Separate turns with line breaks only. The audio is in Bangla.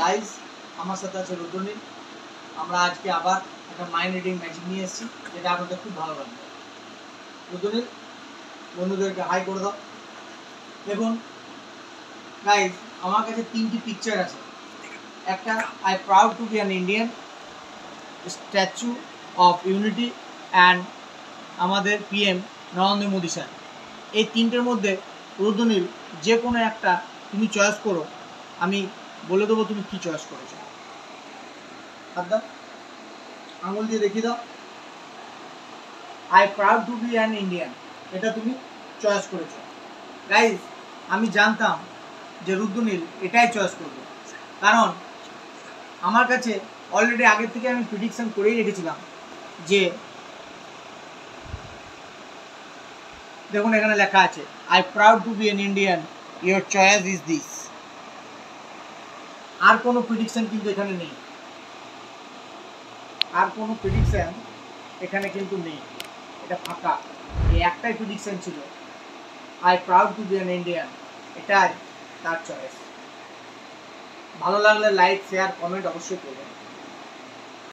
গাইজ আমার সাথে আছে রুদ্রনীল। আমরা আজকে আবার একটা মাইন্ড রিডিং ম্যাজিক নিয়ে এসেছি, যেটা আপনাদের খুব ভালো লাগবে। রুদ্রনীল, বন্ধুদেরকে হাই করে দাও। দেখুন গাইজ আমার কাছে তিনটি পিকচার আছে। একটা I proud to be an Indian statue of unity and আমাদের পিএম নরেন্দ্র মোদী স্যার। এই তিনটের মধ্যে রুদ্রনীল, যে কোনো একটা তুমি চয়েস করো। আমি বলে দেবো তুমি কি চয়েস করেছ। হাত দাও আঙুল দিয়ে দেখিয়ে দাও। I proud to be an Indian এটা তুমি চয়েস করেছ। গাইজ আমি জানতাম যে রুদ্রনীল এটাই চয়েস করবে। কারণ আমার কাছে অলরেডি আগের থেকে আমি প্রিডিকশন করেই রেখেছিলাম যে দেখুন এখানে লেখা আছে I proud to be an Indian your choice is this আর কোনো প্রিডিকশন কিন্তু এখানে নেই। আর কোনো প্রিডিকশন এখানে কিন্তু নেই। এটা ফাঁকা। এই একটাই প্রিডিকশন ছিল। I proud to be an Indian এটাই তার চয়েস ভালো লাগলে লাইক শেয়ার কমেন্ট অবশ্যই করবেন।